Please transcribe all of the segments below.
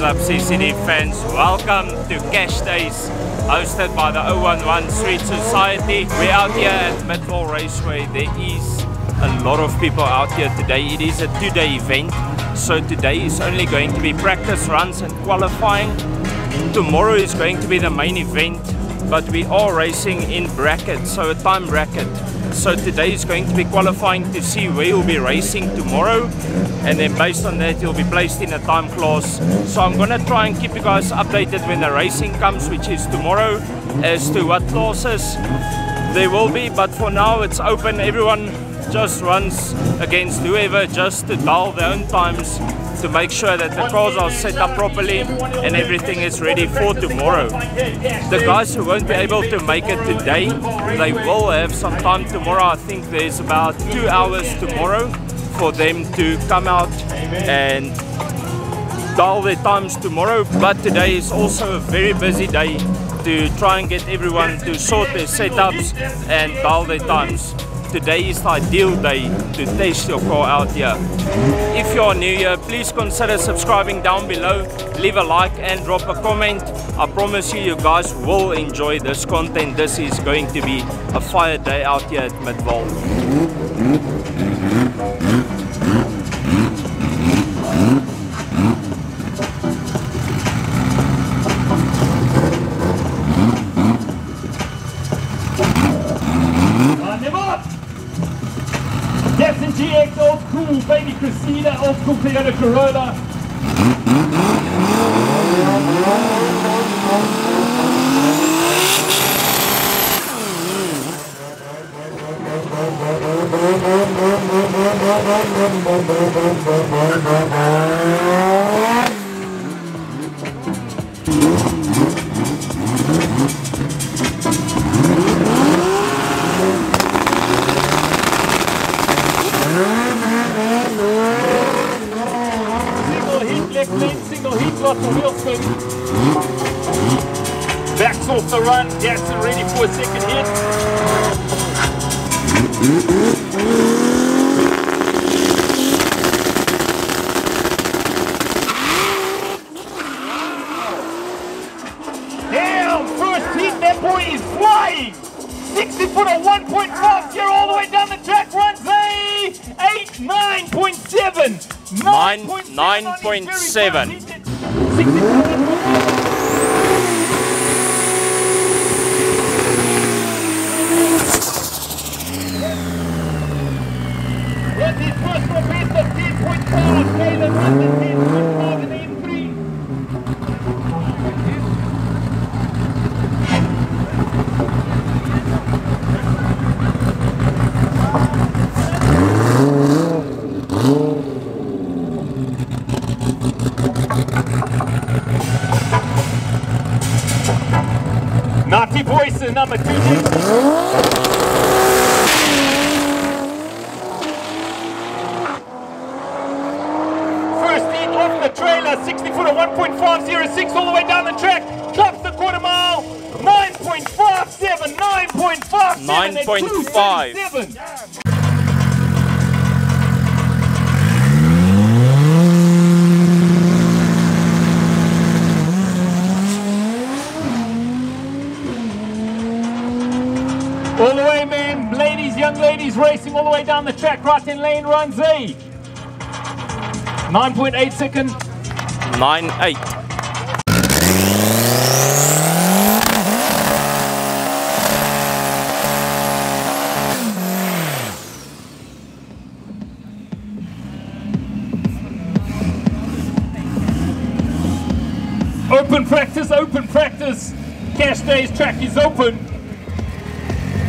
Up CCD fans? Welcome to Cash Days hosted by the 011 Street Society. We're out here at Midvaal Raceway. There is a lot of people out here today. It is a two-day event. So today is only going to be practice runs and qualifying. Tomorrow is going to be the main event but we are racing in brackets, so a time bracket. So today is going to be qualifying to see where you'll be racing tomorrow. And then based on that you'll be placed in a time class. So I'm gonna try and keep you guys updated when the racing comes which is tomorrow as to what classes there will be. But for now it's open. Everyone just runs against whoever just to dial their own times to make sure that the cars are set up properly and everything is ready for tomorrow. The guys who won't be able to make it today, they will have some time tomorrow. I think there's about two hours tomorrow for them to come out and dial their times tomorrow. But today is also a very busy day to try and get everyone to sort their setups and dial their times today is the ideal day to test your car out here. If you are new here, please consider subscribing down below, leave a like and drop a comment. I promise you, you guys will enjoy this content. This is going to be a fire day out here at Midvaal. Backs off the run, gets ready for a second hit. 9.7. Right in lane run Z. 9.8 second. 9.8. Open practice, open practice. Cash Days track is open.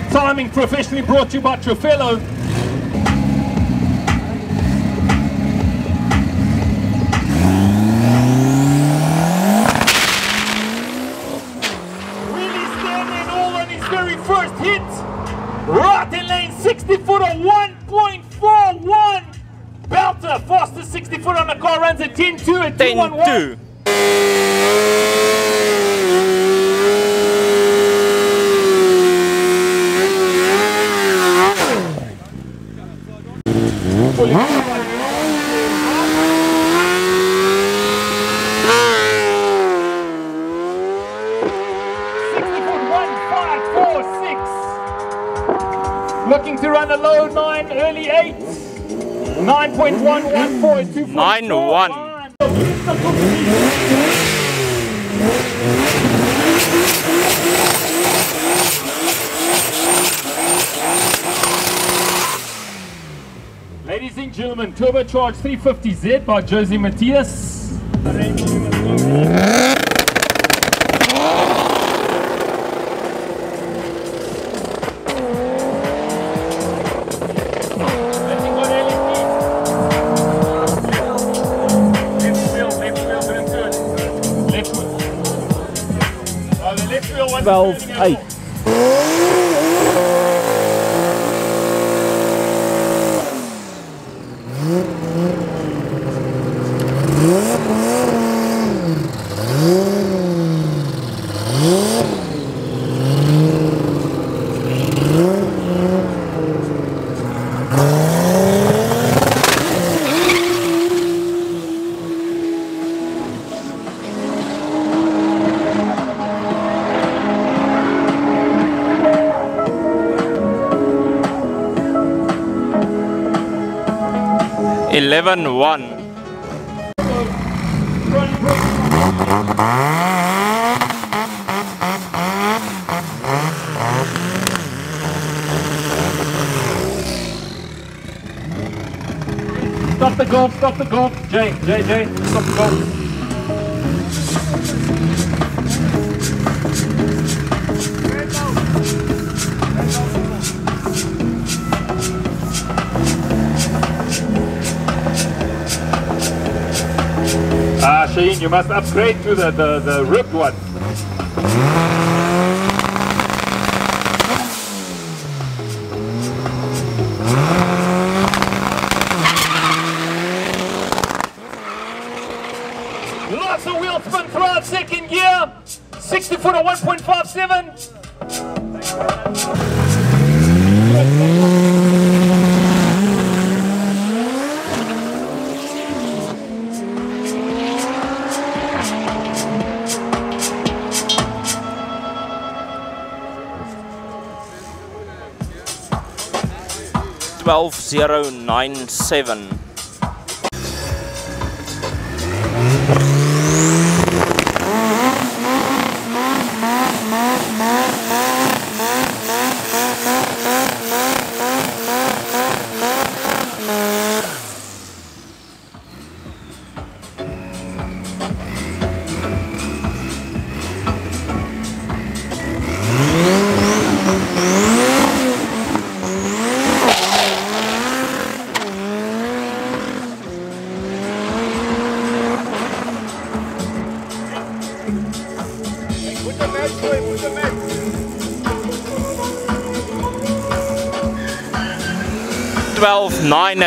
Timing professionally brought to you by Trofelo. 2 and 10 1 Looking to run a low 9, early 8. 9.114 2.4. 9 1. Turbocharged 350Z by Josie Matias. 11 1. Stop the golf, stop the golf. Jay, Jay, Jay, stop the golf. Shane, you must upgrade to the, the, the ripped one. Lots of wheel spin throughout second gear. 60 foot of 1.57. 12.097.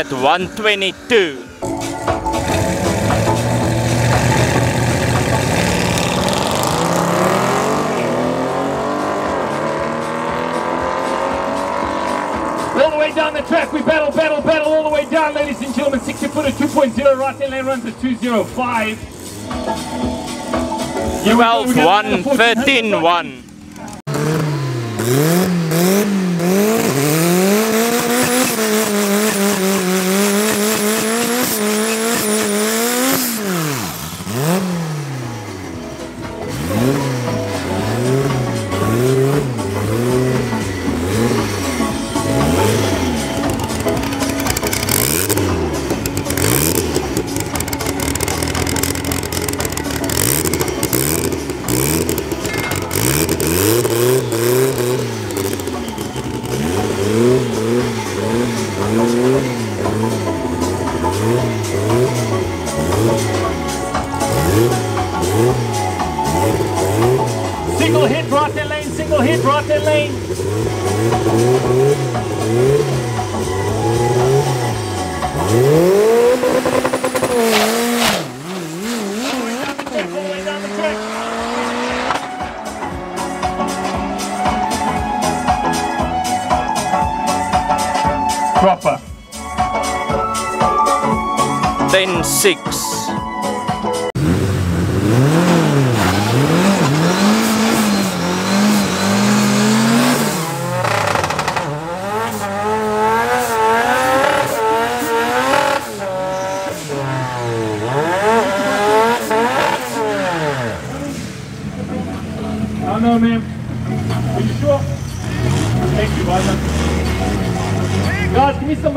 at 122. All the way down the track, we battle, battle, battle all the way down, ladies and gentlemen. 60 footer 2.0, right there, runs at 205. Yeah, 12, 1, 13, 1. Single hit, right hand lane, single hit, right hand lane. All the way down the track. Proper. Ten six.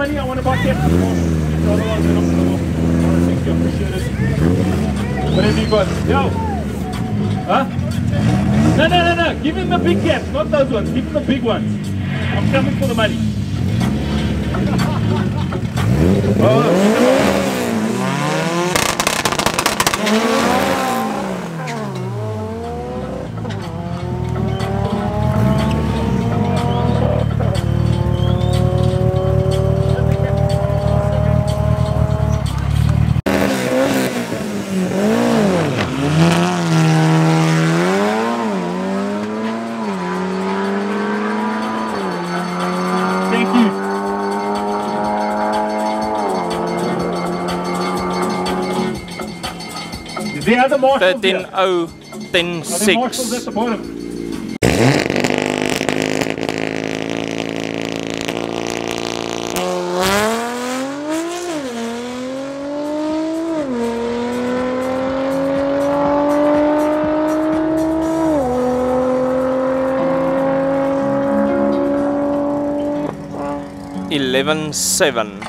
money? I want to buy Captain Otherwise, they're not going to walk. Thank you, appreciate it. Whatever you got. Yo. Huh? No, no, no, no. Give him the big caps, not those ones. Give him the big ones. I'm coming for the money. Oh. Other marshals Thirteen here. oh ten Are there marshals at six. the bottom? Eleven seven.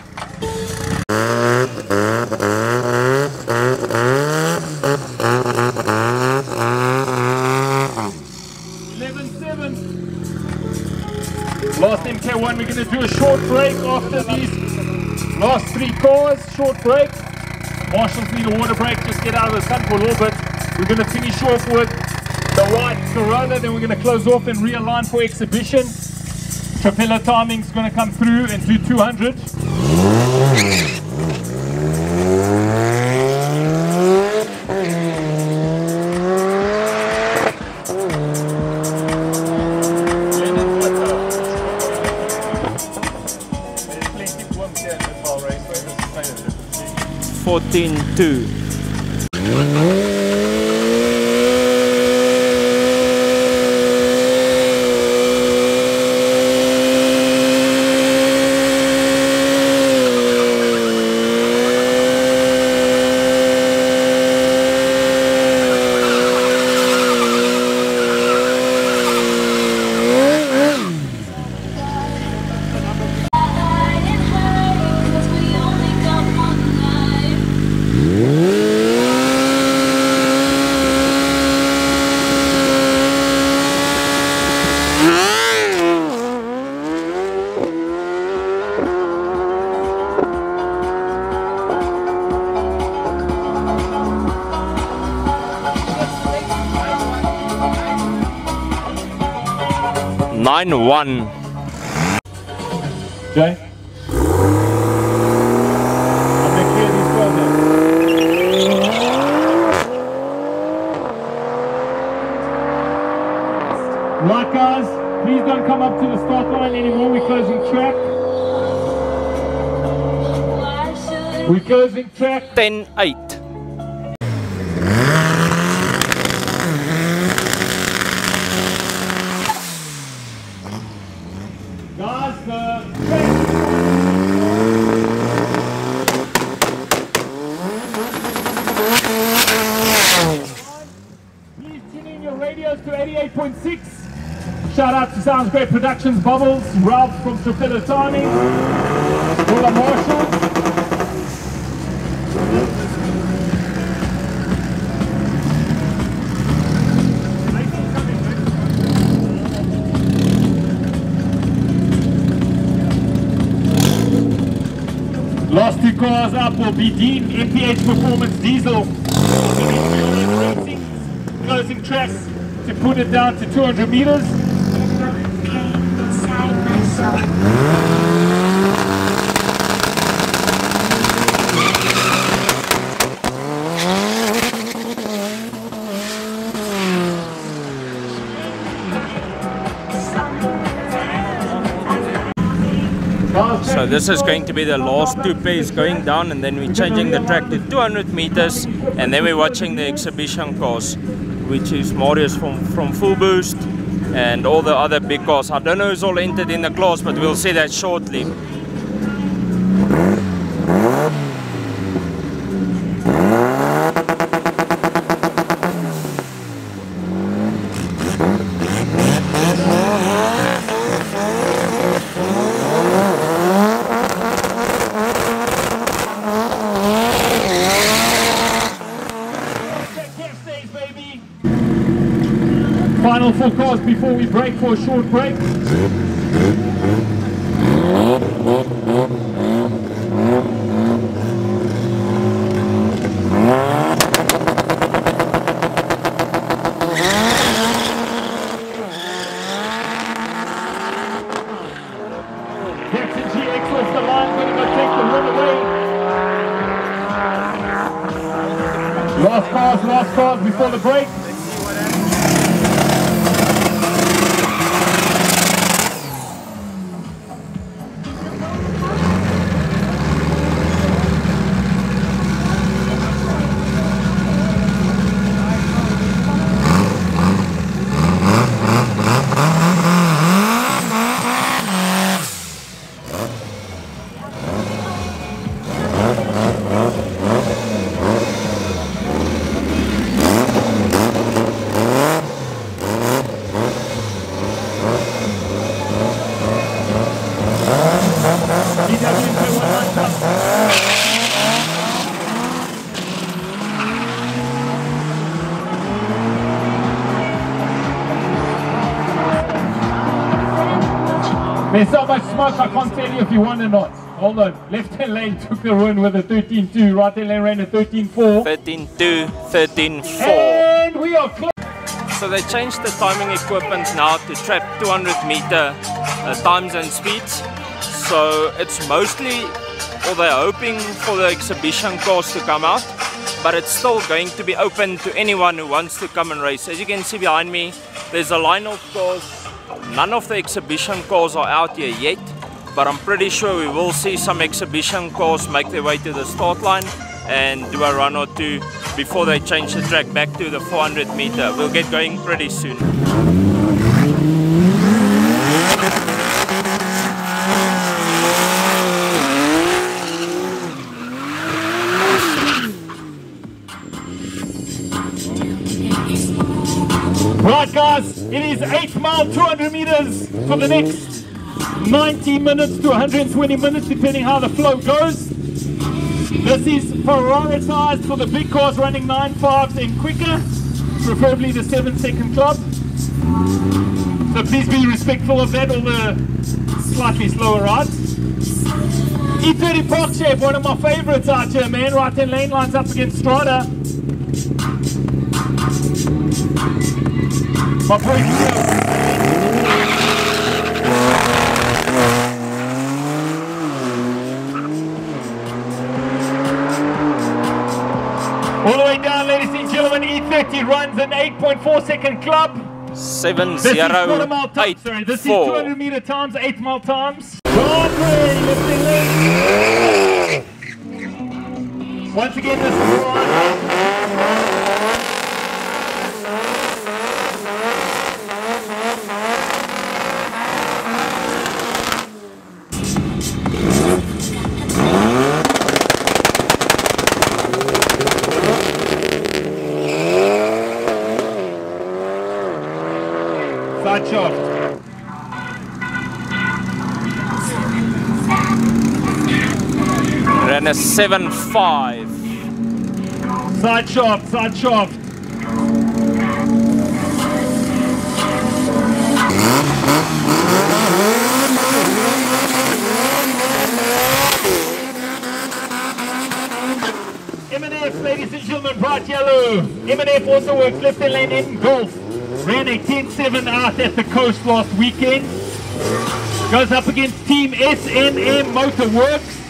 Three cars. Short break. Marshals need a water break. Just get out of the sun for a little bit. We're going to finish off with the white Corona. Then we're going to close off and realign for exhibition. Trapella timing's going to come through and do 200. 14.2 One. Jay? Lockers, please don't come up to the start line anymore, we're closing track. We're closing track. 10-8. Bubbles, Ralph from Trapilla Timing, Paula Marshall. Last two cars up will be Dean MPH Performance Diesel. Closing tracks to put it down to 200 meters. So this is going to be the last two pairs going down and then we're changing the track to 200 meters and then we're watching the exhibition cars which is Marius from, from Full Boost and all the other big cars. I don't know who's all entered in the class but we'll see that shortly. Final four cars before we break for a short break. Last cars, last cars before the break. Took the win with a 13-2. Right hand lane ran a 13-4. 13 2, 13 4. And we are close. So they changed the timing equipment now to trap 200 meter uh, times and speeds. So it's mostly, or they're hoping for the exhibition cars to come out, but it's still going to be open to anyone who wants to come and race. As you can see behind me, there's a line of cars. None of the exhibition cars are out here yet, but I'm pretty sure we will see some exhibition cars make their way to the start line and do a run or two before they change the track back to the 400 meter. We'll get going pretty soon. Right, guys, it is 8 mile, 200 meters for the next 90 minutes to 120 minutes, depending how the flow goes. This is prioritized for the big cars running 9.5s and quicker, preferably the 7 second club. So please be respectful of that, all the slightly slower rides. E30 Park Shape, one of my favorites out here, man. Right hand lane lines up against Strada. My braking E30 runs an 8.4 second club. Seven This is zero mile eight. Sorry, this four. is 200 meter times, 8 mile times. Broadway, lifting leg. Once again, this is Broadway. Side shaft. Ran a seven five. Side shaft, side shaft. M&F, ladies and gentlemen, bright yellow. M&F also works left hand lane in golf. Ran a 10-7 out at the coast last weekend. Goes up against Team SNM Motor Works.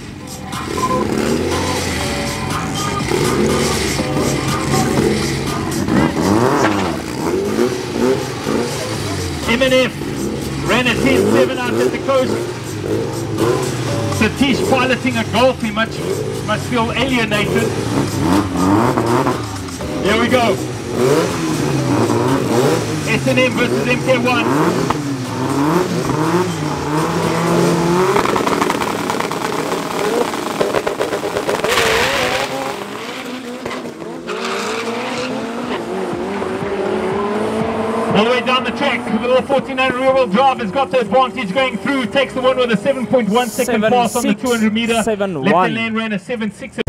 M&F ran a 10-7 out at the coast. Satish piloting a Golf, he much, must feel alienated. Here we go. S&M versus MK1. All the way down the track, the 49 rear wheel drive has got the advantage going through, takes the one with a 7.1 second Seven, pass on the 200 meter. seven, Left one. lane ran a 7.6.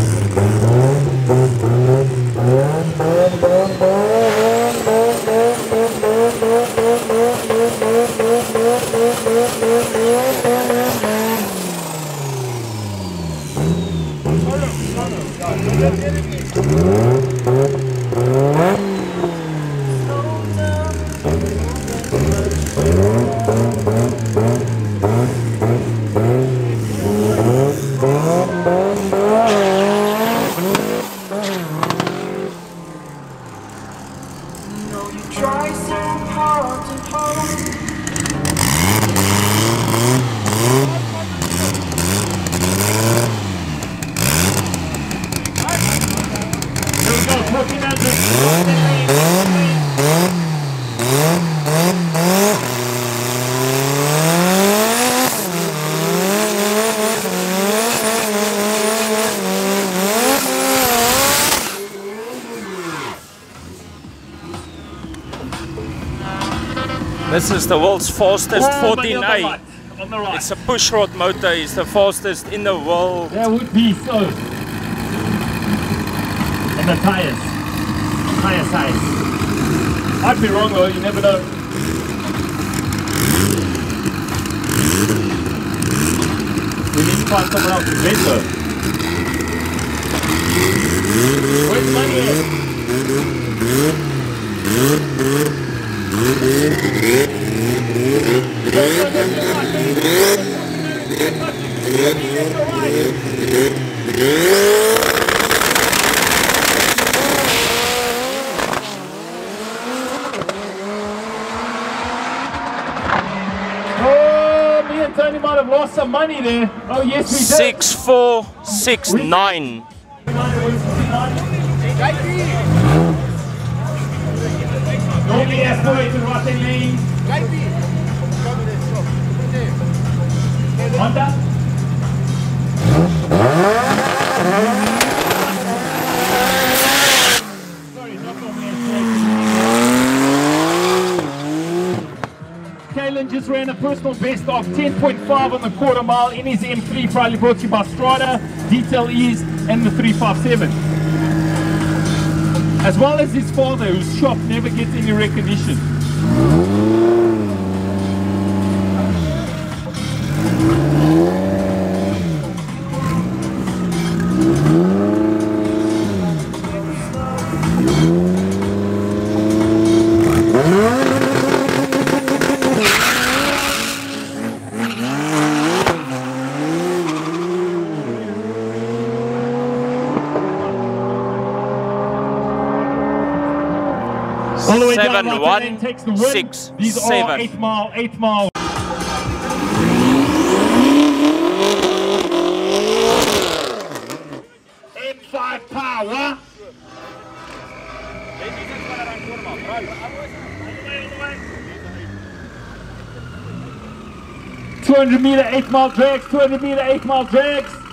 This is the world's fastest Oh, buddy, on the 14A. right, On the right. It's a pushrod motor. It's the fastest in the world. That would be so. And the tires. Tire size. I'd be wrong though, you never know. We need to find someone else to bet though. Where's money at? Oh, me and Oh, Tony might have lost some money there. Oh yes, we did. Six four six nine. Normally escalate to Rotten Lane. Honda. Kalen just ran a personal best of 10.5 on the quarter mile in his M3, proudly brought to you by Strada, Detail Ease, and the 357 as well as his father, whose shop never gets any recognition. One, takes the win. six, These are seven. eight mile, eight mile. M5 power. Two hundred meter eight mile drags, two hundred meter eight mile drags.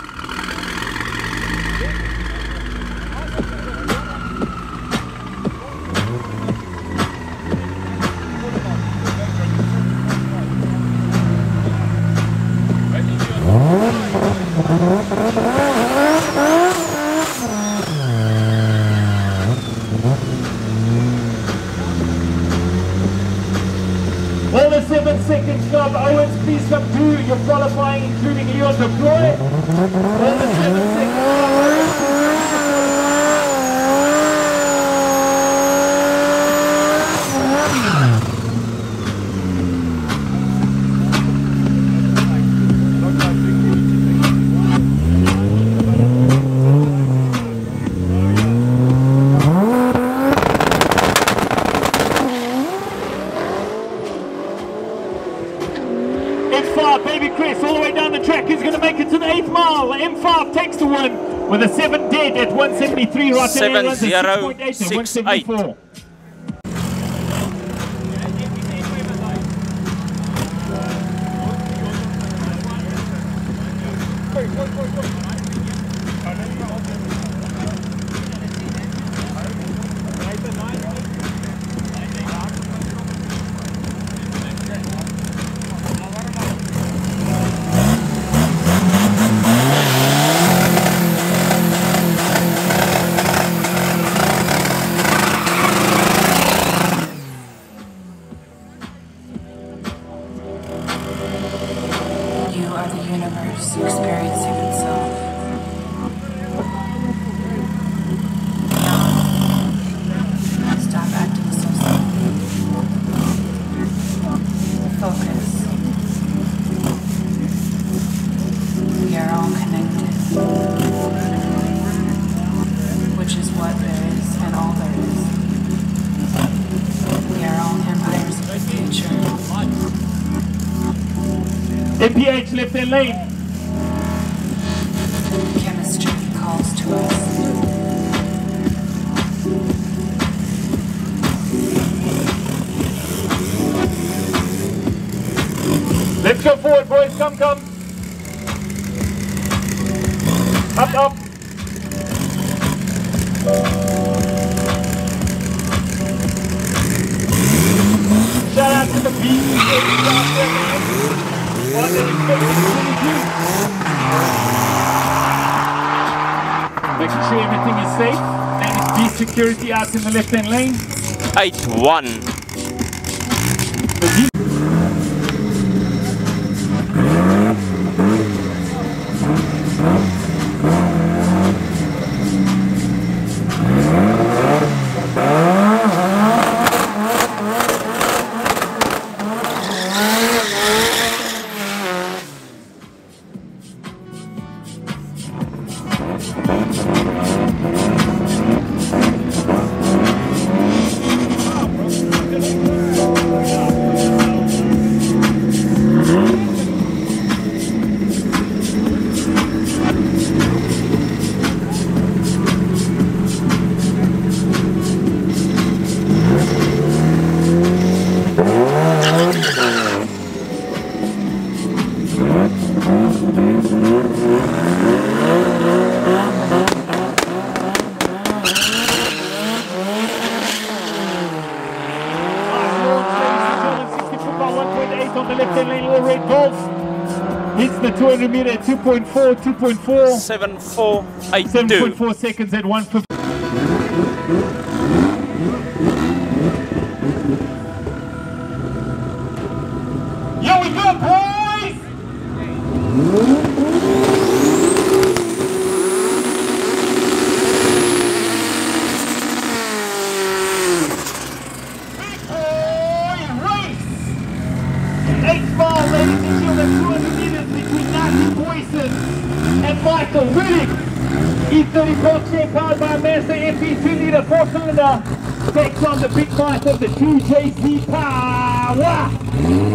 Track is going to make it to the 8th mile. M5 takes the win with a 7 dead at 173. Right late. in the left hand lane. 8-1. 2.4, 2.4. 7.4, 7.4 seconds at 150. JC Power.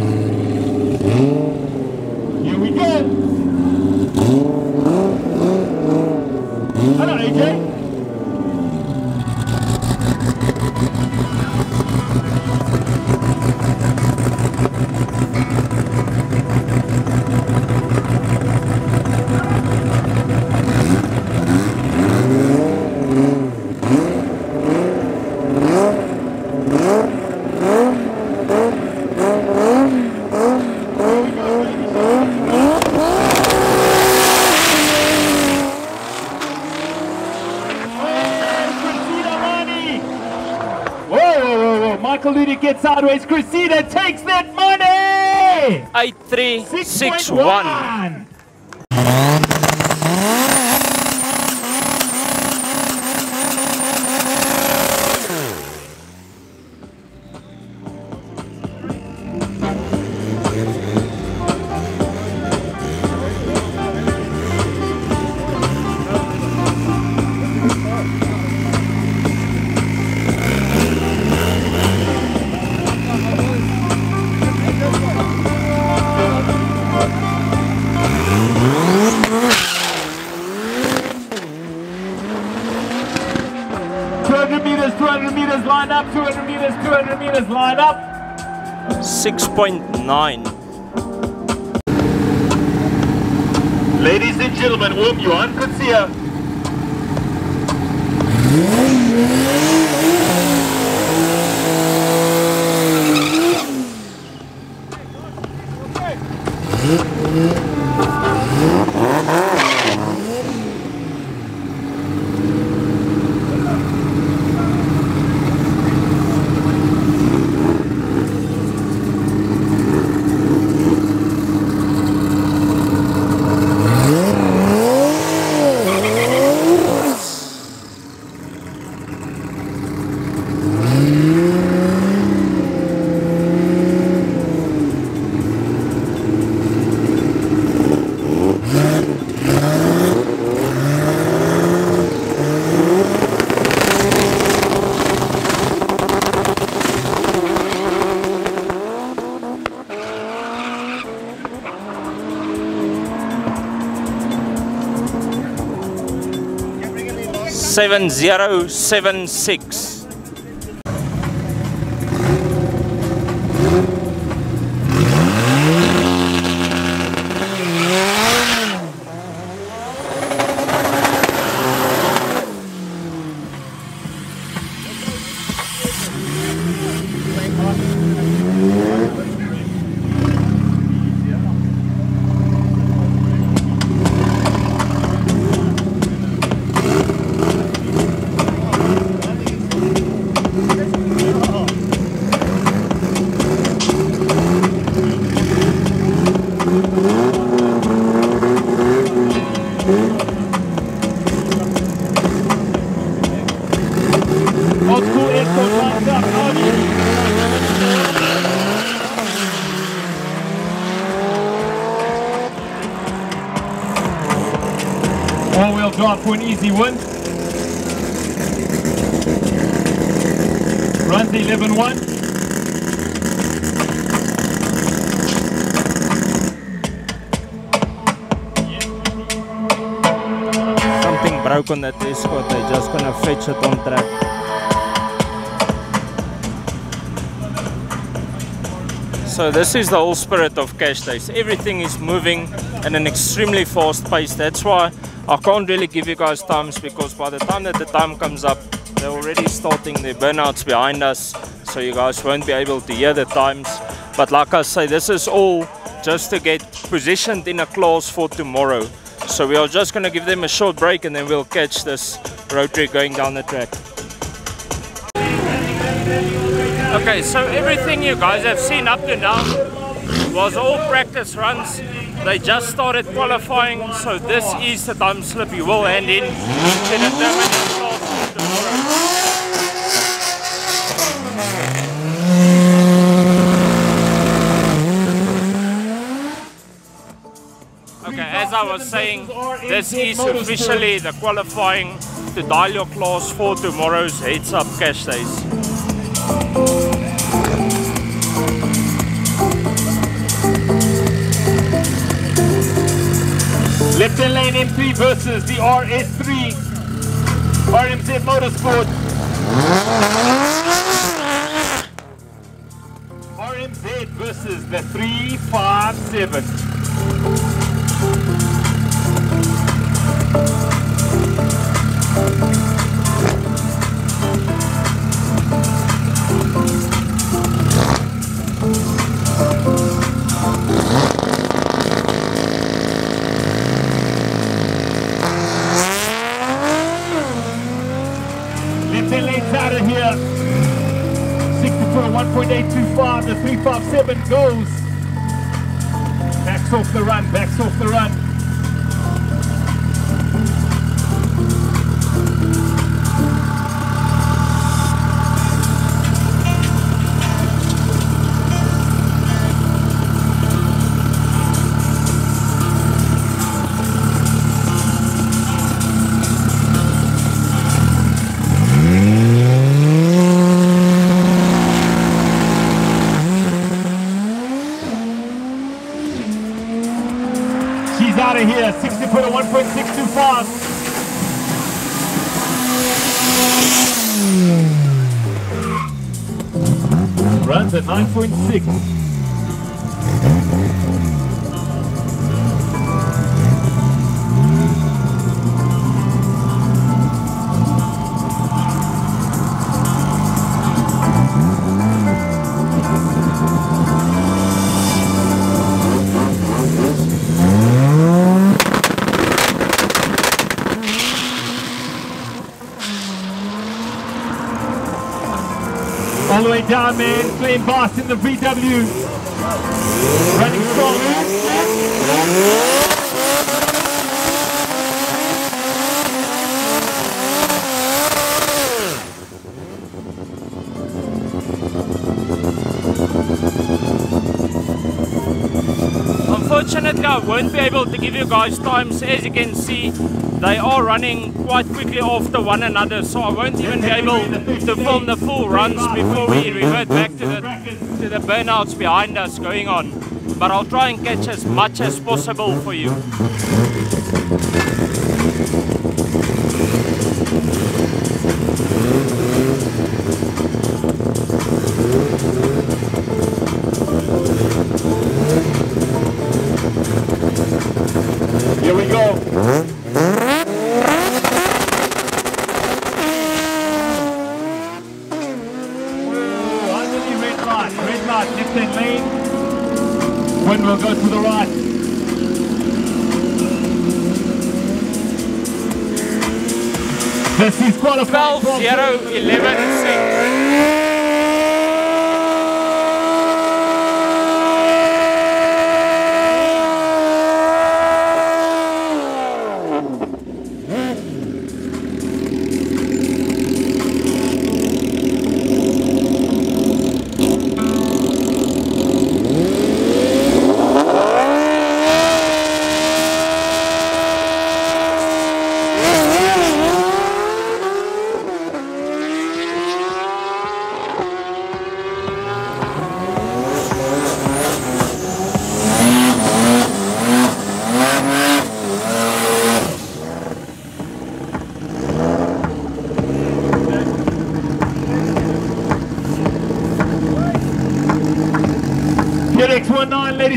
Sideways Crusader takes that money! 8361. Drivers line up. 6.9. Ladies and gentlemen, whoop, Johan Kutsia. Seven zero seven six. For easy win. Runs 11-1. Something broke on that escort, they're just gonna fetch it on track. So this is the whole spirit of cash days. Everything is moving at an extremely fast pace. That's why I can't really give you guys times because by the time that the time comes up, they're already starting their burnouts behind us. So you guys won't be able to hear the times. But like I say, this is all just to get positioned in a class for tomorrow. So we are just gonna give them a short break and then we'll catch this rotary going down the track. Okay, so everything you guys have seen up to now was all practice runs. They just started qualifying, so this is the time slip you will hand in. Okay, as I was saying, this is officially the qualifying to dial your class for tomorrow's heads up cash days. Left in lane M3 versus the RS3 RMZ Motorsport. RMZ versus the 357. Left 357 goes. Backs off the run. Backs off the run. She's out of here. 60 foot 1.625. Runs at 9.6. down, man. Flame Boss in the VW. Running strong. Unfortunately, I won't be able to give you guys times. As you can see, they are running quite quickly after one another, so I won't even be able to film the full runs before we revert back to the to the burnouts behind us going on. But I'll try and catch as much as possible for you.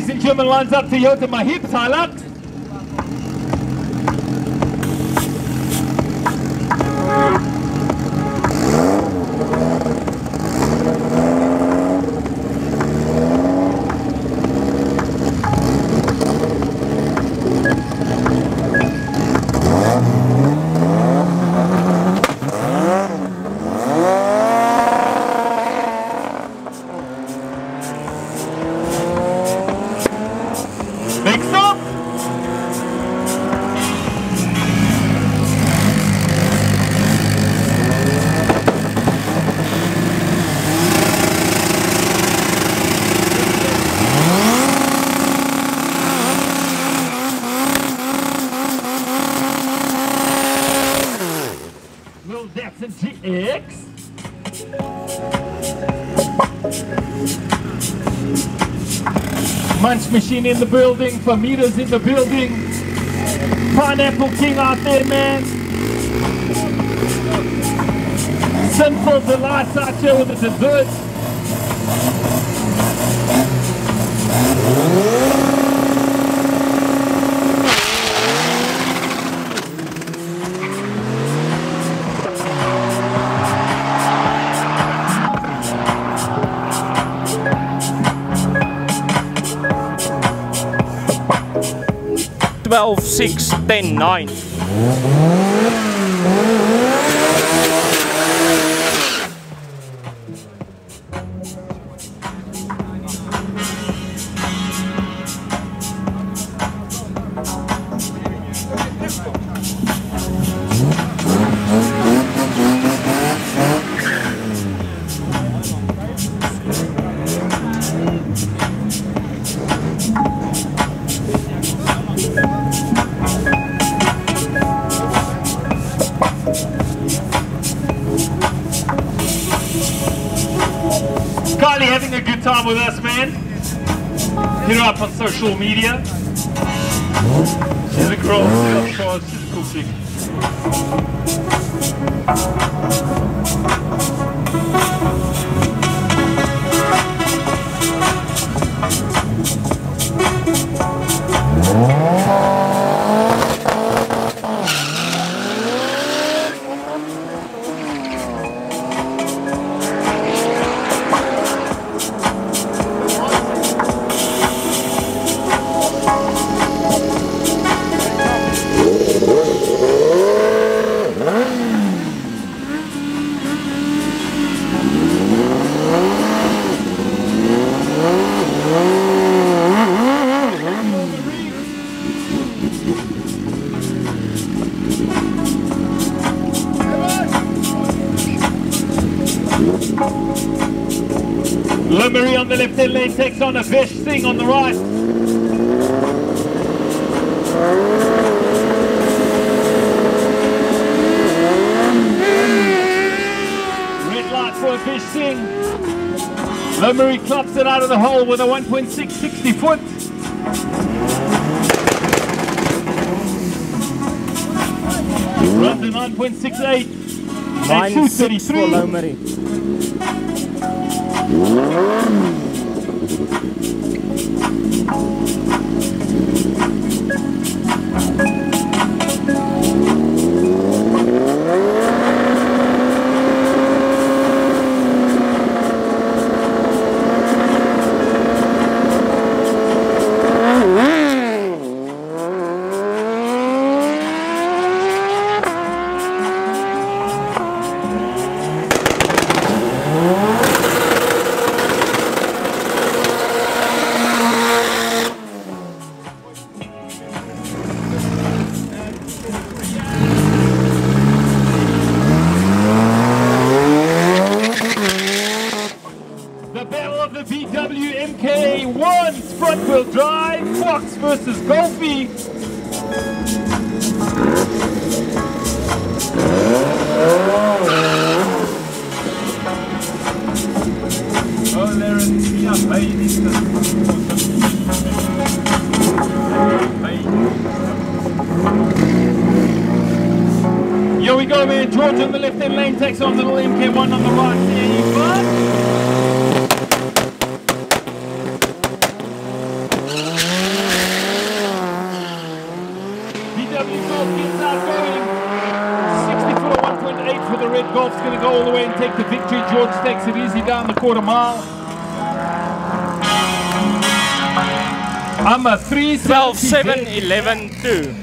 Ladies and gentlemen, lines up Toyota Mahib Thailand. Next machine in the building, Famitas in the building. Pineapple King out there, man. Sinful Delights out here with the desserts. 12, 6, 10, 9. Social media. She's a girl, cool, she's cool the right. Red light for a Vish Singh. Lemery claps it out of the hole with a 1.660 foot. Runs a 9.68. and Nine six for 233. Here we. George on the left hand lane takes on little MK1 on the right. There you go. VW Golf gets out going. 60 foot or 1.8 for the red Golf's going to go all the way and take the victory. George takes it easy down the quarter mile. I'm a 3 12, 7, 11, 2.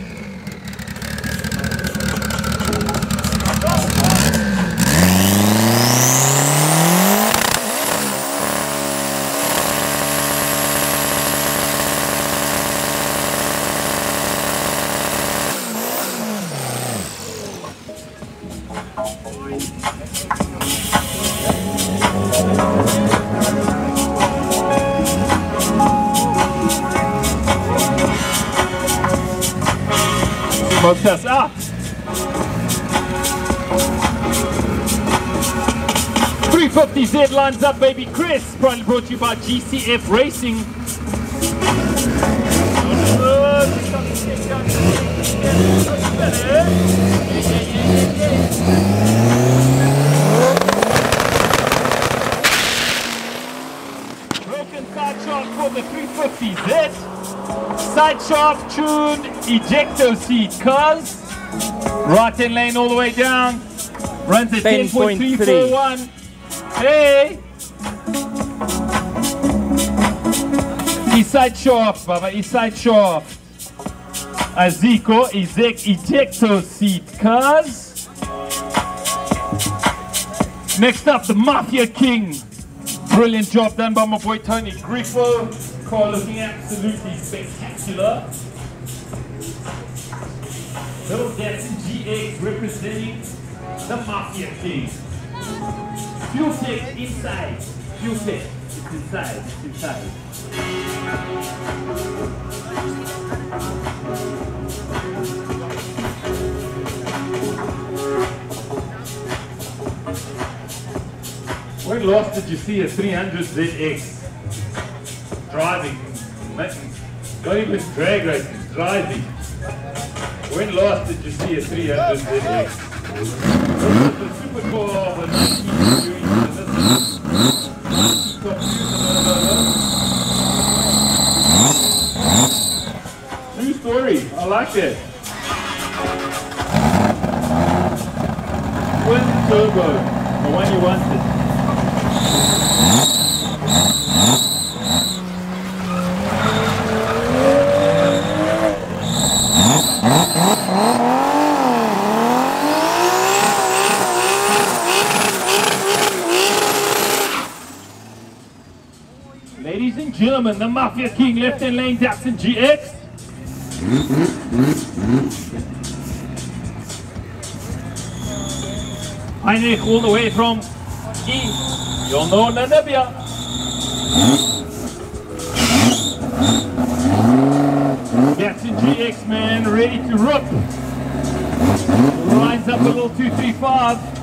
Up, baby. Chris, proudly brought to you by GCF Racing. Broken side shaft for the 350Z. Side shaft tuned ejector seat, cuz. Right hand lane all the way down. Runs at 10.3. 10.341. Hey! East side shaft, Baba, east side shaft. Aziko eject ejector seat, cuz. Next up, the Mafia King. Brilliant job done by my boy Tony Griffo. Car looking absolutely spectacular. Little Datsun GX representing the Mafia King. Fuel tech inside. Fuel tech. It's inside. It's inside. When last did you see a 300 ZX driving? Making- Not even drag racing, driving. When last did you see a 300 ZX? This is the supercar of 19th century. This is True story. I like it. Twin turbo, the one you wanted. Ladies and gentlemen, the Mafia King left hand lane Datsun GX. Heinrich all the way from East. You'll know Namibia. Datsun GX man, ready to rip. Lines up a little 235.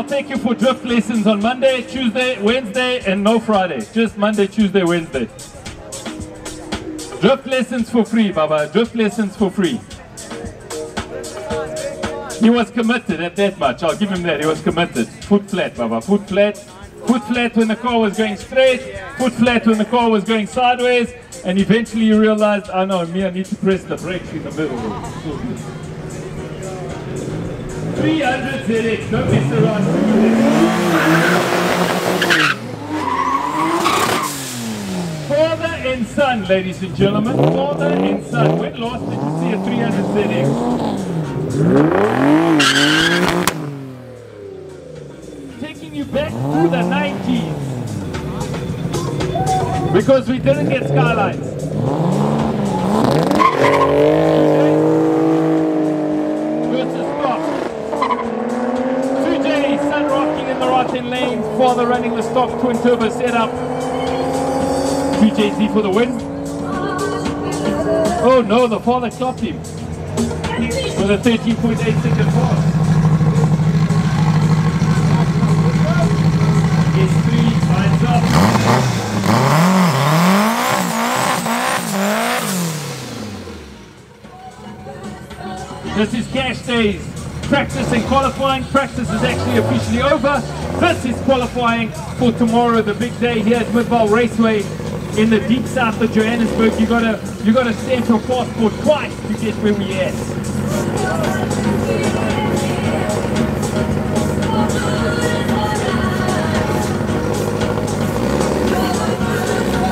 I'll take you for drift lessons on Monday, Tuesday, Wednesday, and no Friday. Just Monday, Tuesday, Wednesday. Drift lessons for free, Baba. Drift lessons for free. He was committed at that much. I'll give him that. He was committed. Foot flat, Baba. Foot flat. Foot flat when the car was going straight. Foot flat when the car was going sideways. And eventually you realized, oh no, me, I need to press the brakes in the middle. 300 ZX. Don't mess around. Father and son, ladies and gentlemen. Father and son. When last did you see a 300 ZX? taking you back to the 90s. because we didn't get skylines. Rocking in the lane, father running the stock twin turbo setup. 2JZ for the win. Oh no, the father clocked him with a 13.8 second pass. S3 lines up. This is cash days. Practice and qualifying. Practice is actually officially over. This is qualifying for tomorrow, the big day here at Midvaal Raceway in the deep south of Johannesburg. You gotta you gotta stamp your passport twice to get where we at.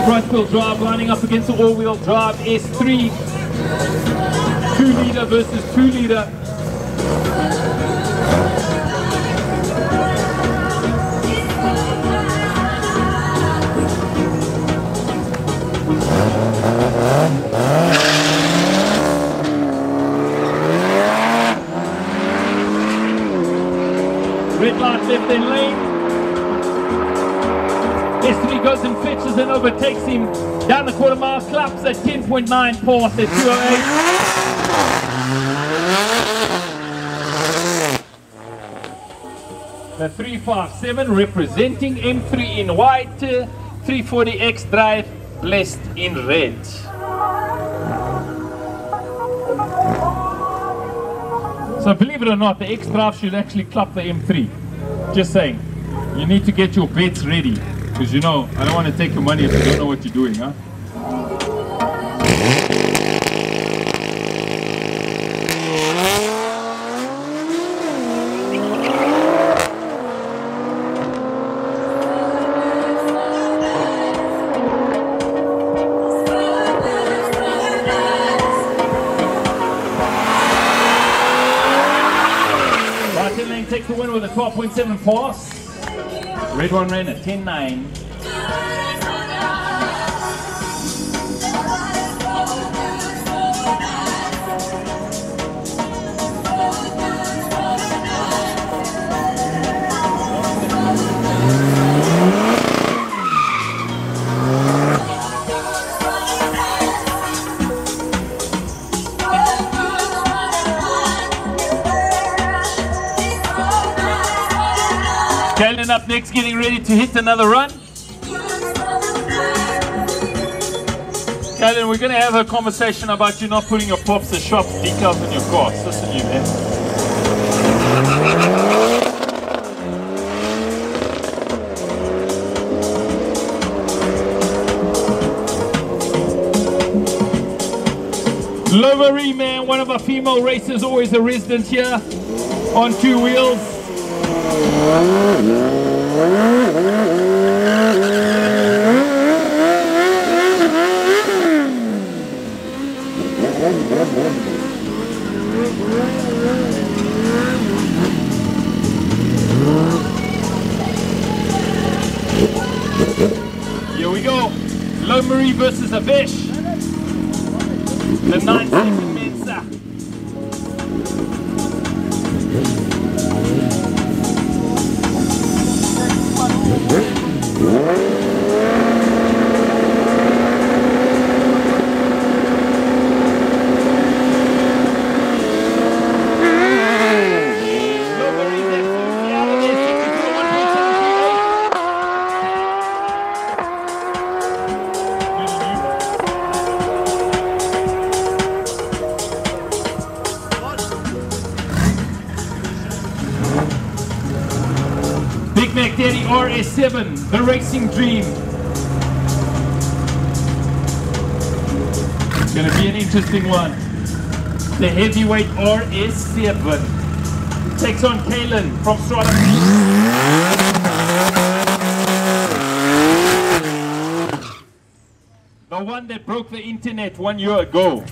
Front wheel drive lining up against the all wheel drive S3 2 liter versus 2 Red light left in lane. S3 goes and fetches and overtakes him down the quarter mile, claps at 10.9 past at 208. The 357 representing M3 in white, 340X drive blessed in red. So believe it or not, the X drive should actually clap the M3. Just saying. You need to get your bets ready. Because you know, I don't want to take your money if you don't know what you're doing, huh? 12.7 pass. Red one ran at 10.9. Kalen up next, getting ready to hit another run. Kalen, we're going to have a conversation about you not putting your pops and shop decals in your car. Listen, you man. Lovery, man, one of our female racers, always a resident here on two wheels. Here we go. Marie versus Avish. The nine second the racing dream. It's gonna be an interesting one. The heavyweight RS7 takes on Kalen from Strada. The one that broke the internet one year ago.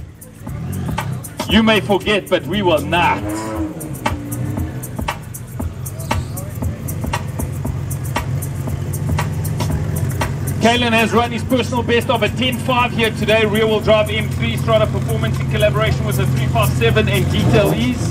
You may forget, but we will not. Kalen has run his personal best of a 10.5 here today. Rear wheel drive M3 Strata Performance in collaboration with the 357 and Detail Ease.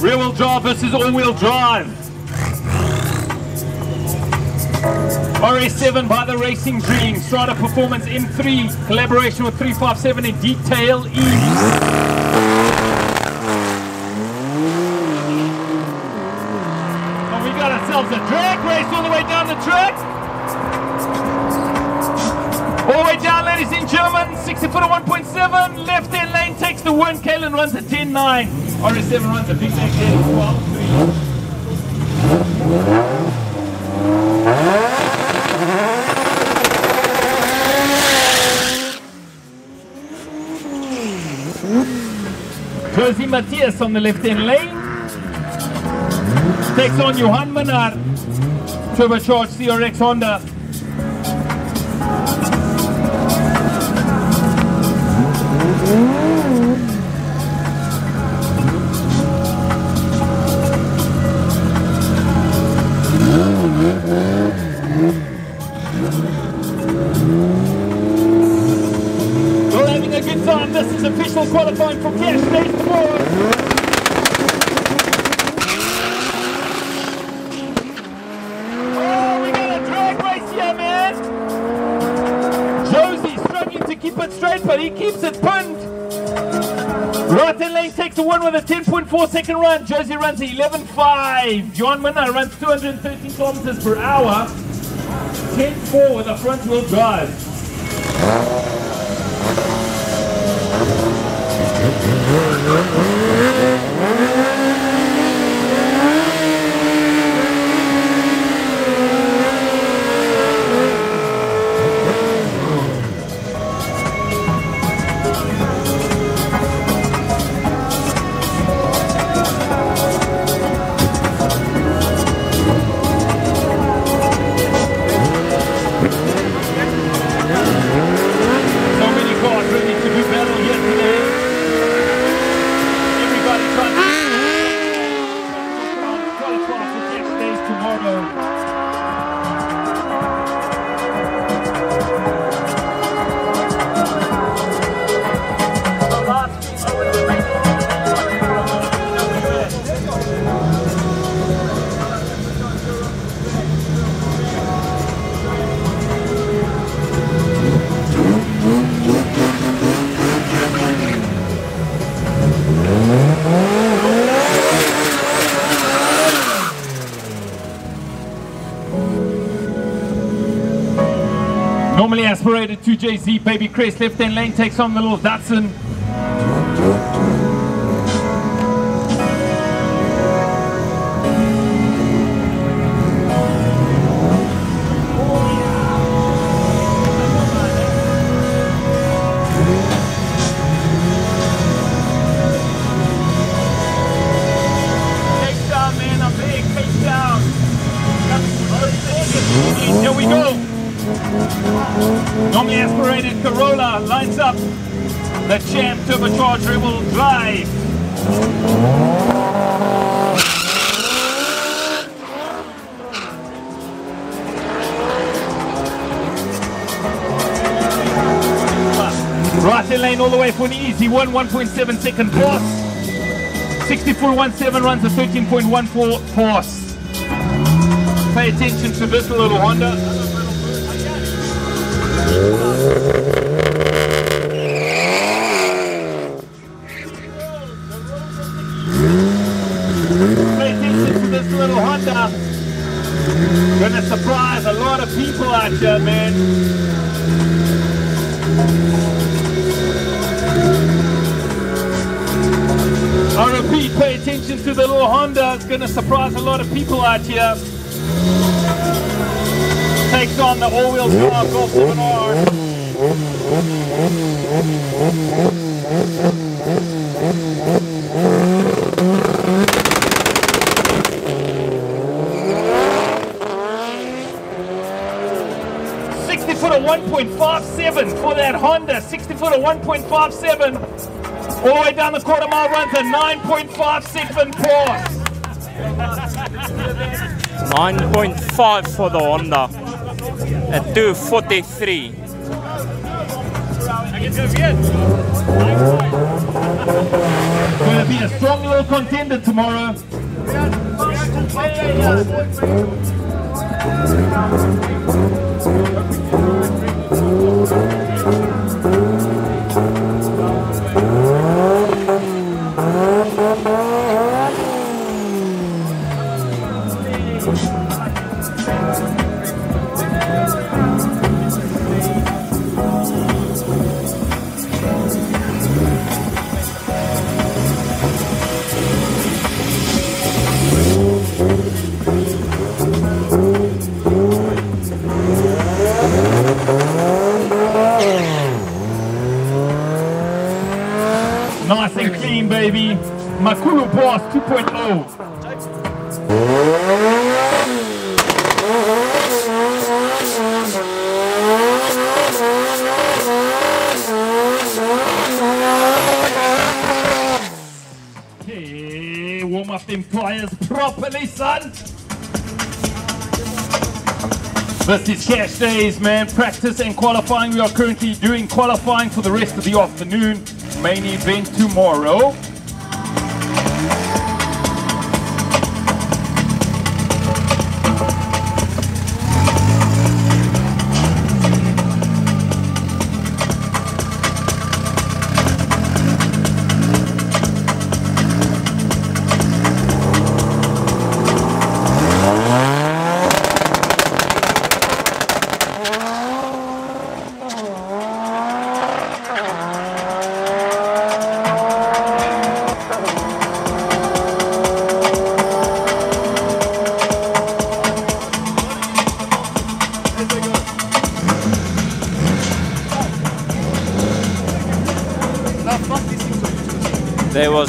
Rear wheel drive versus all wheel drive. RS7 by the Racing Dream, Strata Performance M3, collaboration with 357 in Detail Ease. And we got ourselves a drag race all the way down the track. All the way down, ladies and gentlemen, 60 foot of 1.7, left hand lane takes the win. Kalen runs a 10.9. RS7 runs a big back there, 12.3. Josie Matthias on the left hand lane. Takes on Johan Menard. Turbocharged CRX Honda. 2.4 second run. Josie runs 11.5. John Minna runs 213 kilometers per hour. 10.4 with a front wheel drive. Normally aspirated 2JZ Baby Crest left hand lane takes on the little Datsun. The Champ turbocharged rear wheel drive. Right in lane all the way for an easy one, 1.7 second pass. 6417 runs a 13.14 pass. Pay attention to this little Honda. Out man. I repeat, pay attention to the little Honda. It's gonna surprise a lot of people out here. Takes on the all-wheel drive Golf 7R. Sixty foot of 1.57 for that Honda. 60 footer 1.57. All the way down the quarter mile runs a 9.57 pass. 9.5 for the Honda at 243. Going to be a strong little contender tomorrow. どう。This is cash days, man. Practice and qualifying. We are currently doing qualifying for the rest of the afternoon. Main event tomorrow.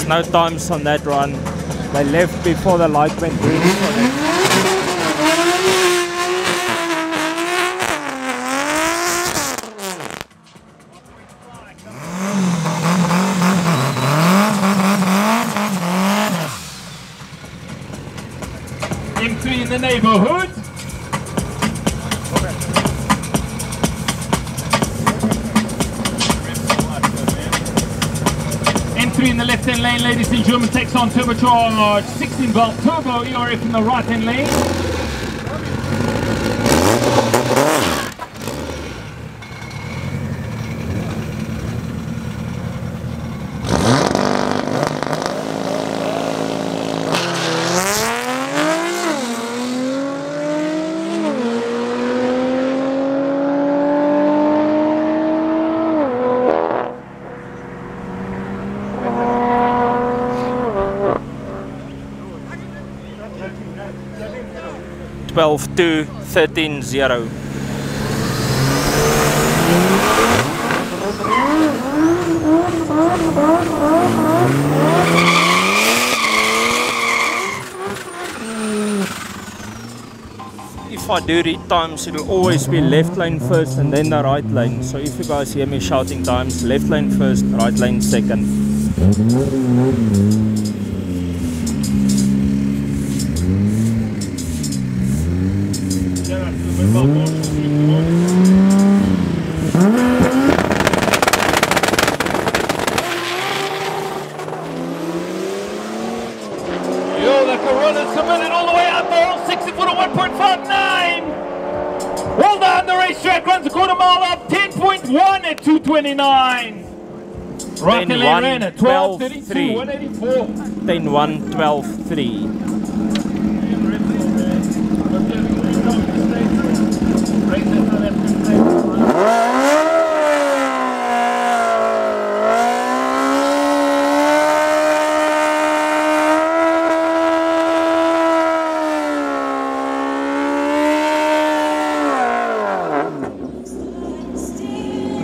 No times on that run. They left before the light went green. On turbocharged uh, 16 volt turbo ERF in the right hand lane. Twelve two thirteen zero. If I do read times, it'll always be left lane first and then the right lane. So if you guys hear me shouting times, left lane first, right lane second. 3. 184. Then 1, 12, 3.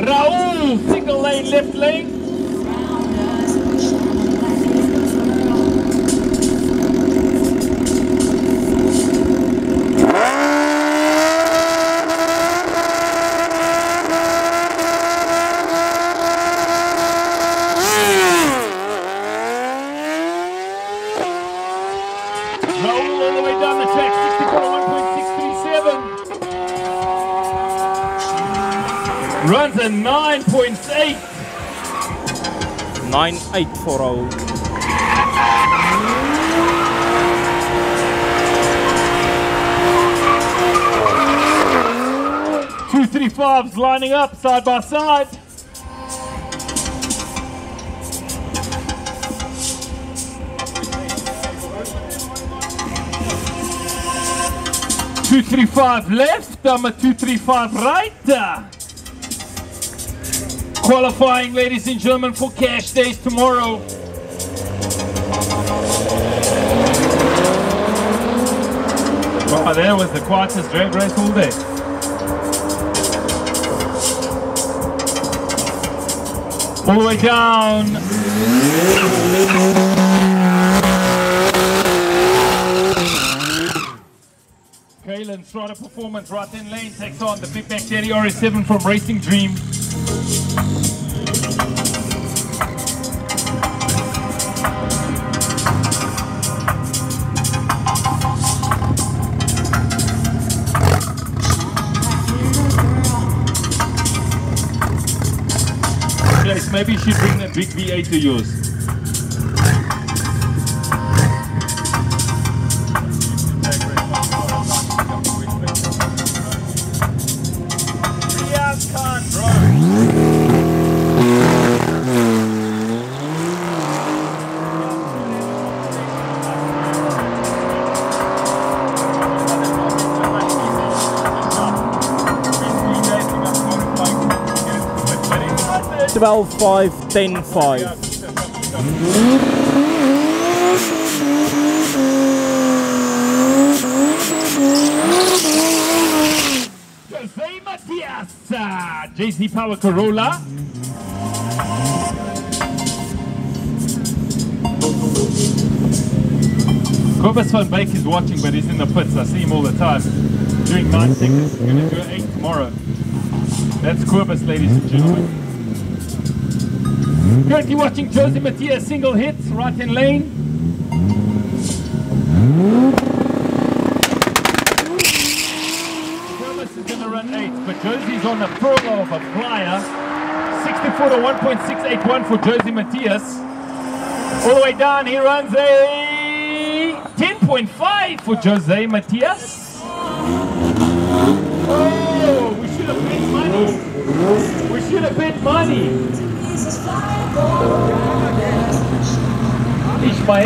Raul, single lane, left lane. runs a 9.8. 9840. Two three fives lining up side by side. Two three five left, I'm a two three five right. Qualifying, ladies and gentlemen, for cash days tomorrow. Oh, there was the quietest drag race all day. All the way down. Kalen Strada Performance right in lane takes on the Big Bacteria RS7 from Racing Dream. You bring that big V8 to yours. Twelve five ten five. Jose Matias, JC Power Corolla. Cobus van Beek is watching, but he's in the pits. I see him all the time. Doing nine seconds. Going to do eight tomorrow. That's Cobus, ladies and gentlemen. Currently watching Jose Matias single hit, right in lane. Thomas is going to run 8, but Josie's on the furlough of a flyer. 60 footer 1.681 for Josie Matias. All the way down, he runs a 10.5 for Jose Matias. Oh, we should have bet money. We should have bet money. Ish, my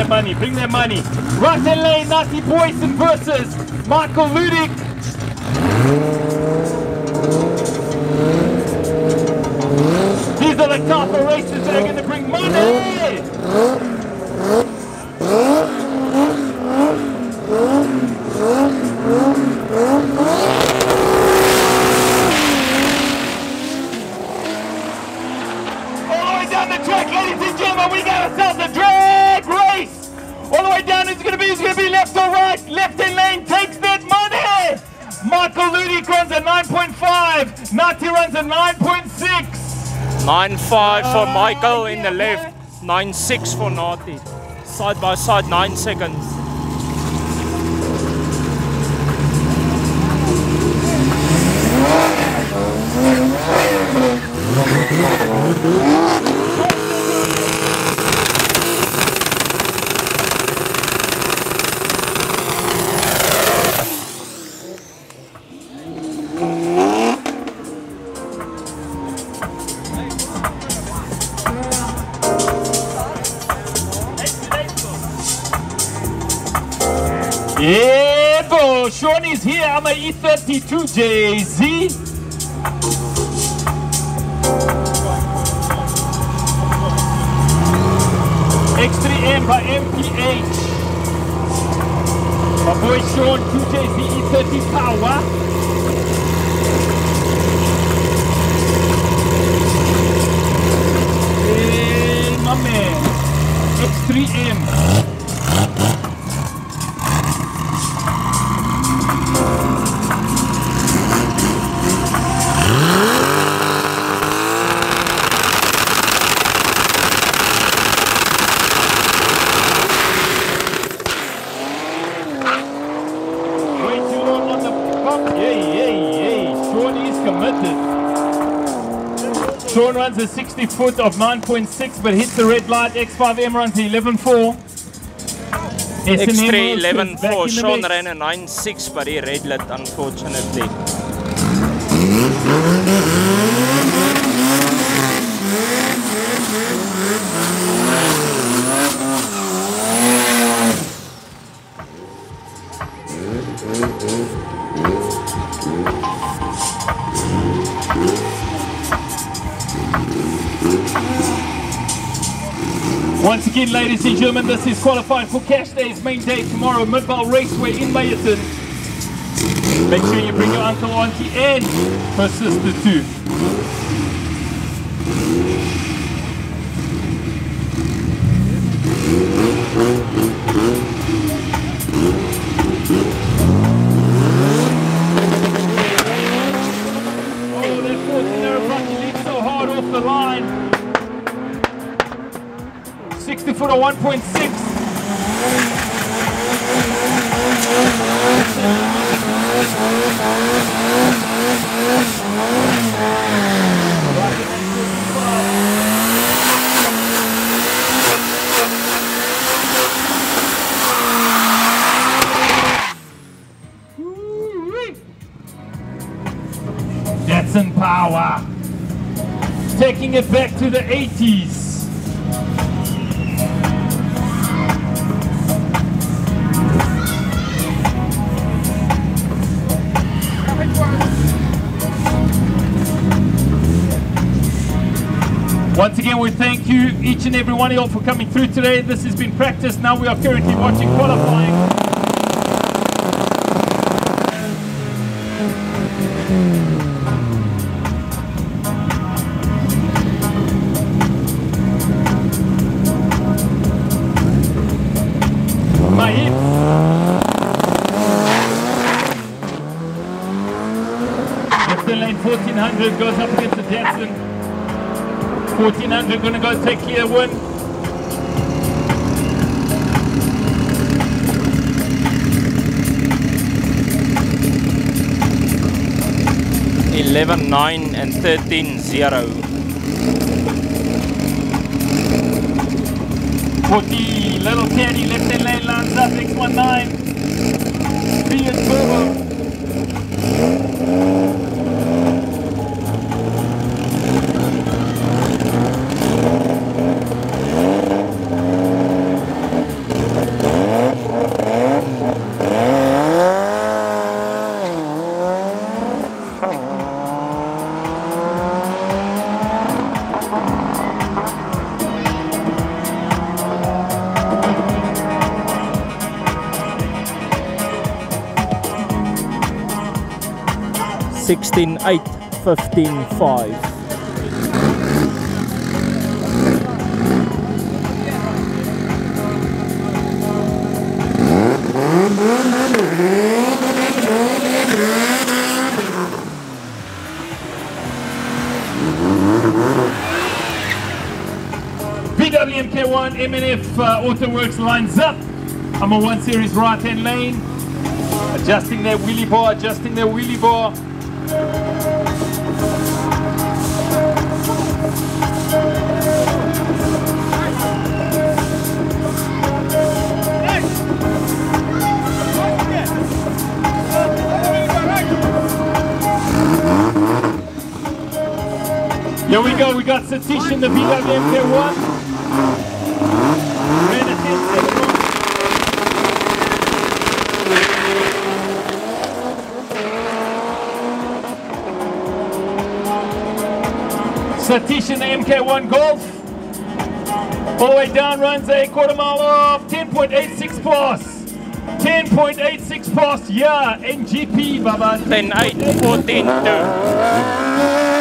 that money, bring that money. Right in lane, Nutty Poison versus Michael Ludic. These are the type of races that are going to bring money. Five for Michael in the left. Nine six for Naughty. Side by side, nine seconds. 92 Jay-Z. X3M by MPH. My boy Sean 2JZ E30 Power. my man, X3M. Runs a 60 foot of 9.6 but hits the red light. X5M runs a 11.4. X3 11 11.4. Sean ran a 9.6 but he red lit unfortunately. Once again, ladies and gentlemen, this is qualifying for Cash Day's main day tomorrow, Midvaal Raceway in Meyerton. Make sure you bring your uncle, auntie, and her sister too. Jetson power. Taking it back to the 80s. Each and every one of you for coming through today. This has been practice. Now we are currently watching qualifying. My hip. Left lane 1400 goes up. 1400 gonna go take clear win. Eleven nine and thirteen zero. 40 little Teddy left hand lane lines up X19. Speed turbo. Sixteen eight, fifteen five. PWMK1 MNF uh, AutoWorks lines up. I'm a one series right hand lane. Adjusting their wheelie bar, adjusting their wheelie bar. got Satish in the Mk1. Satish in the MK1 Golf. All the way down runs a quarter mile off. 10.86 pass. 10.86 pass. Yeah, NGP, Baba. 10.8, 14, 2.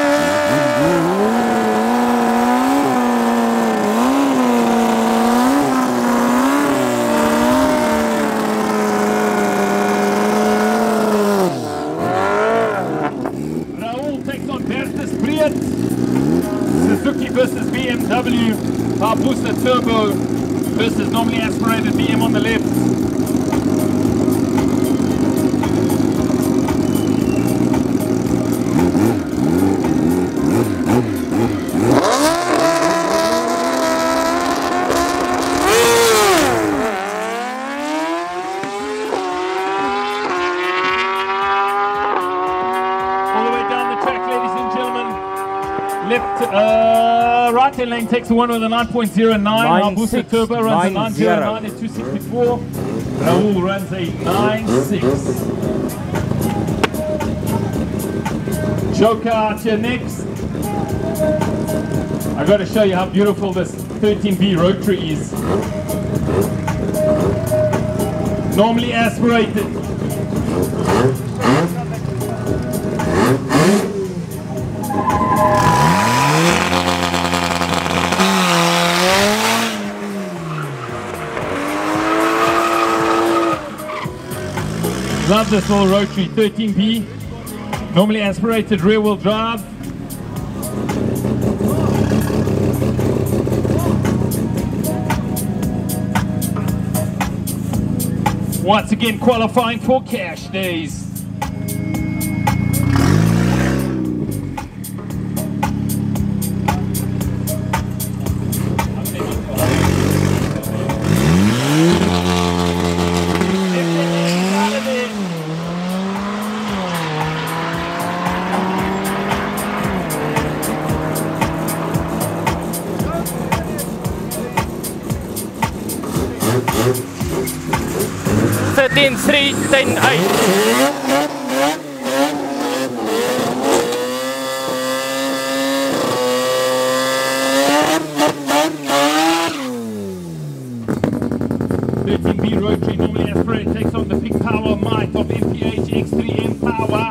Suzuki versus BMW. Barbusa Turbo versus normally aspirated BM on the left. 10 lane takes the one with a 9.09. Nine, Barbusa Turbo runs nine, a 909 is 264. Raul runs a 9.6. Joker Archer next. I've got to show you how beautiful this 13B rotary is. Normally aspirated. Love this little rotary 13B. Normally aspirated rear wheel drive. Once again qualifying for cash days. B rotary normally aspirated takes on the big power might of MPH X3M power.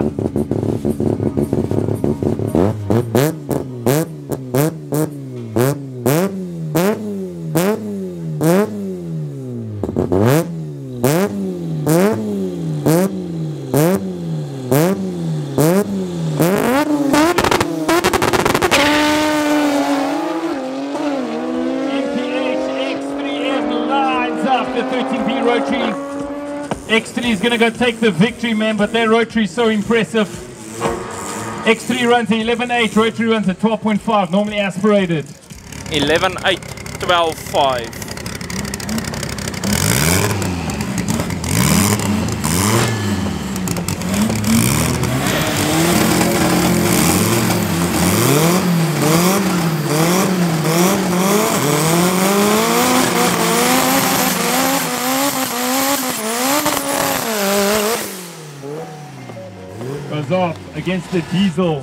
MPH X3M lines up the 13B rotary. X3 is going to go take the victory, man, but their rotary is so impressive. X3 runs a 11.8, rotary runs at 12.5, normally aspirated. 11 8 12 5. Goes off against the diesel.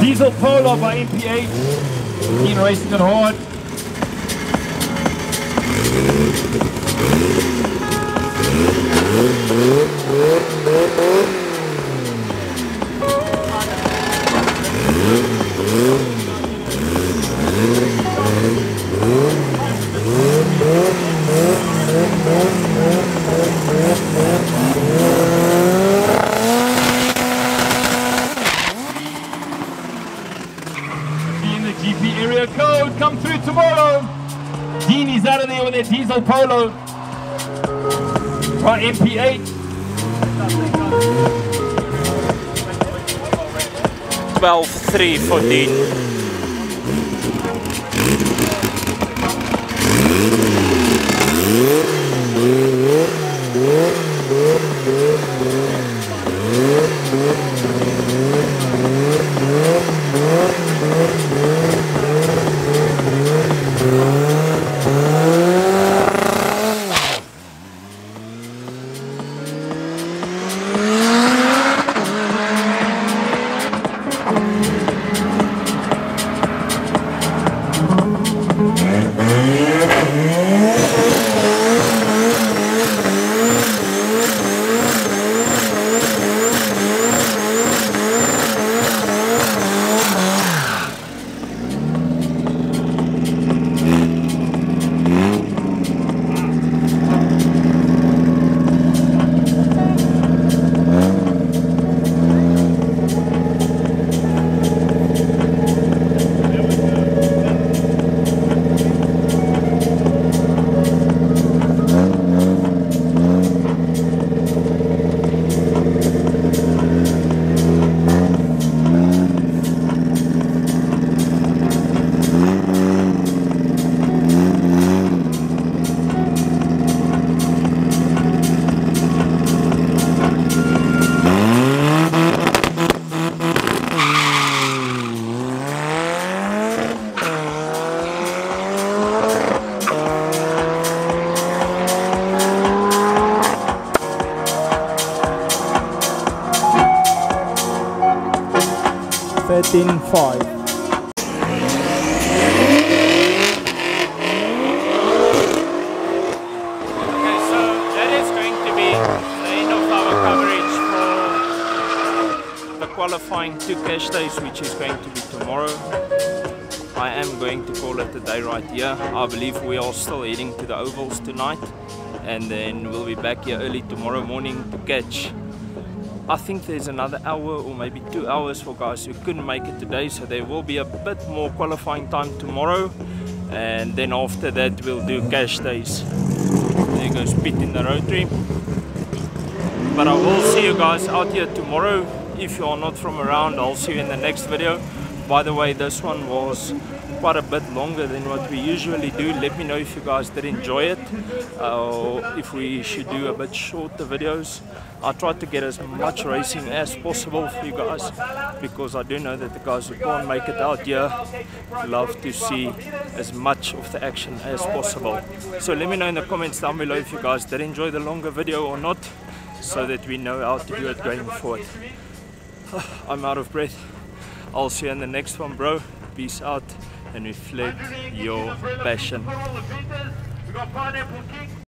Diesel Polo by MPH. Keen racing it hard. Be 14. For the qualifying two cash days, which is going to be tomorrow. I am going to call it a day right here. I believe we are still heading to the ovals tonight, and then we'll be back here early tomorrow morning to catch. I think there's another hour or maybe two hours for guys who couldn't make it today, so there will be a bit more qualifying time tomorrow, and then after that we'll do cash days. There goes Pete in the rotary. But I will see you guys out here tomorrow. If you are not from around, I'll see you in the next video. By the way, this one was quite a bit longer than what we usually do. Let me know if you guys did enjoy it uh, or if we should do a bit shorter videos. I tried to get as much racing as possible for you guys because I do know that the guys who can't make it out here love to see as much of the action as possible. So let me know in the comments down below if you guys did enjoy the longer video or not so that we know how to do it going forward. I'm out of breath. I'll see you in the next one, bro. Peace out and reflect your passion.